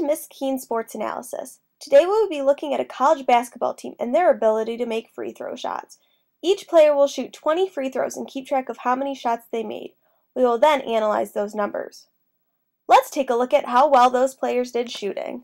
to Miss Keane Sports Analysis. Today we will be looking at a college basketball team and their ability to make free throw shots. Each player will shoot 20 free throws and keep track of how many shots they made. We will then analyze those numbers. Let's take a look at how well those players did shooting.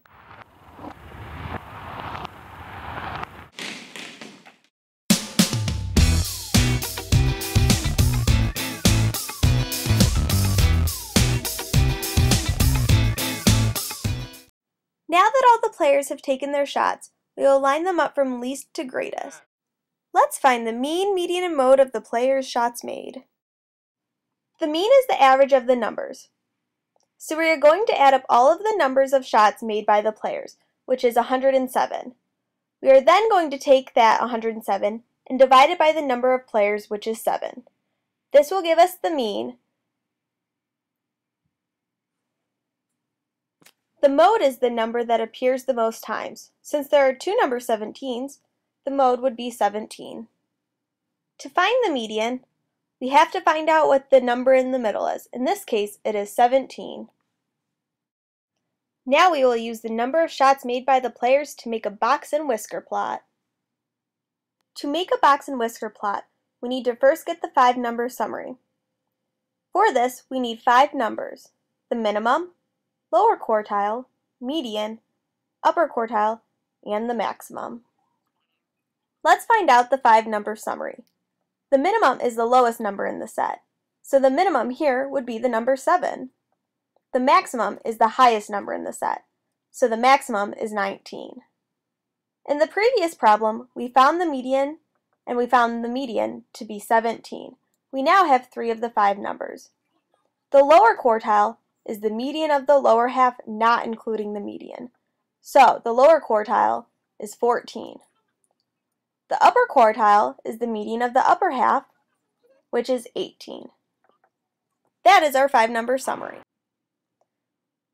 Now that all the players have taken their shots, we will line them up from least to greatest. Let's find the mean, median, and mode of the players' shots made. The mean is the average of the numbers. So we are going to add up all of the numbers of shots made by the players, which is 107. We are then going to take that 107 and divide it by the number of players, which is 7. This will give us the mean, The mode is the number that appears the most times. Since there are two number 17s, the mode would be 17. To find the median, we have to find out what the number in the middle is. In this case, it is 17. Now we will use the number of shots made by the players to make a box and whisker plot. To make a box and whisker plot, we need to first get the five number summary. For this, we need five numbers, the minimum, lower quartile, median, upper quartile, and the maximum. Let's find out the five number summary. The minimum is the lowest number in the set, so the minimum here would be the number 7. The maximum is the highest number in the set, so the maximum is 19. In the previous problem, we found the median, and we found the median to be 17. We now have three of the five numbers. The lower quartile is the median of the lower half not including the median. So the lower quartile is 14. The upper quartile is the median of the upper half, which is 18. That is our five number summary.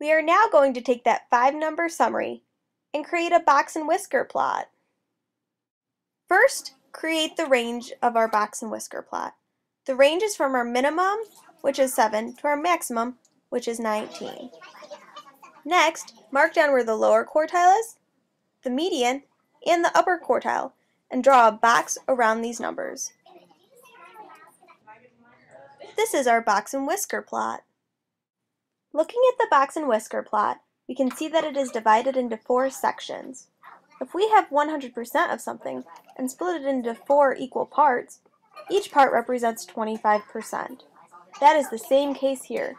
We are now going to take that five number summary and create a box and whisker plot. First, create the range of our box and whisker plot. The range is from our minimum, which is 7, to our maximum, which is 19. Next, mark down where the lower quartile is, the median, and the upper quartile, and draw a box around these numbers. This is our box and whisker plot. Looking at the box and whisker plot, we can see that it is divided into four sections. If we have 100% of something and split it into four equal parts, each part represents 25%. That is the same case here.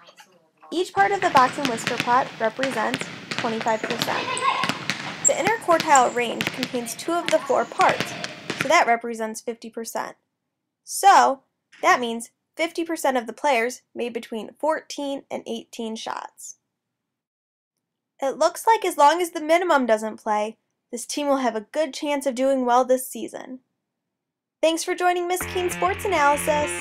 Each part of the box and whisker plot represents 25%. The inner quartile range contains two of the four parts, so that represents 50%. So, that means 50% of the players made between 14 and 18 shots. It looks like as long as the minimum doesn't play, this team will have a good chance of doing well this season. Thanks for joining Miss Keane Sports Analysis.